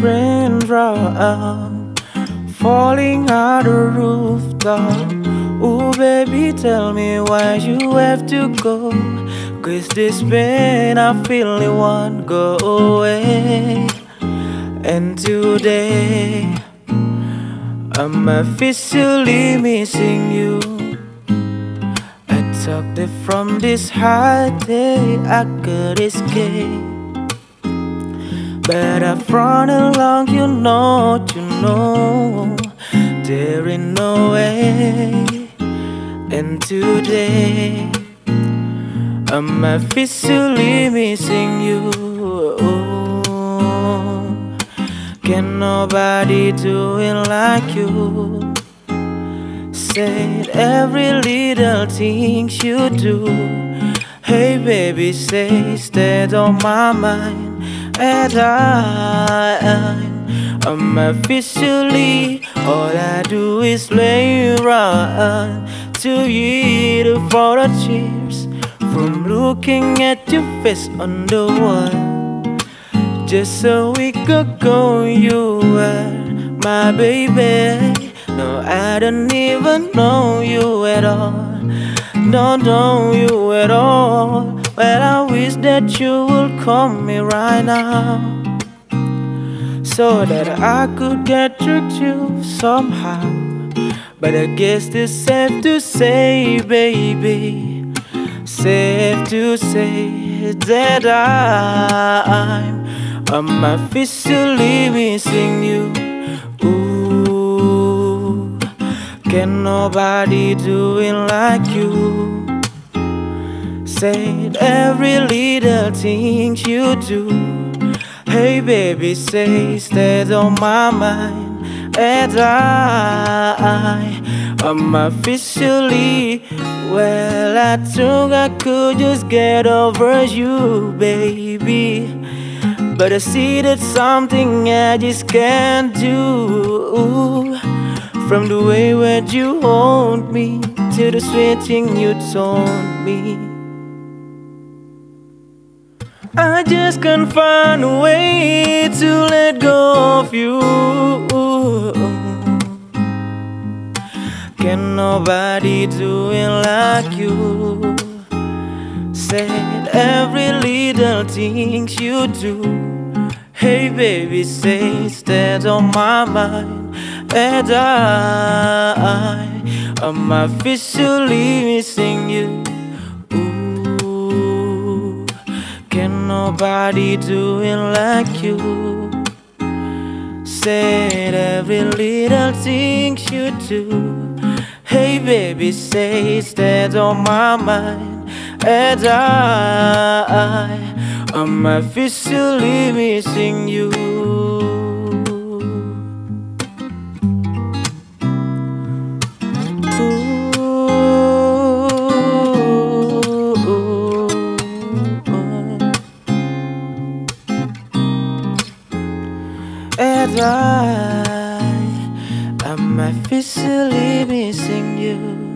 raindrop falling on the rooftop. Ooh, baby, tell me why you have to go. Cause this pain I feel it won't go away. And today, I'm officially missing you. I tucked it from this hard day I could escape. I've run along, you know, you know, there ain't no way. And today, I'm officially missing you. Can nobody do it like you? Said every little thing you do. Hey, baby, say, stay on my mind. And I, eh. I'm officially, all I do is lay around to you for the cheers from looking at your face on the wall. Just so we could go, you were my baby. No, I don't even know you at all. Don't know you at all. But I that you would call me right now. So that I could get through to you somehow. But I guess it's safe to say, baby Safe to say that I'm I'm officially missing you. Ooh, can nobody do it like you Said every little thing you do. Hey, baby, say stay on my mind. And I, I'm officially, well, I think I could just get over you, baby. But I see that something I just can't do. From the way where you hold me to the sweet thing you told me. I just can't find a way to let go of you. Can nobody do it like you? Said every little thing you do. Hey baby, say that on my mind. And I, I'm officially missing you. Nobody doing like you. Said every little thing you do. Hey, baby, say that on my mind. And I, I'm officially missing you. I'm officially missing you.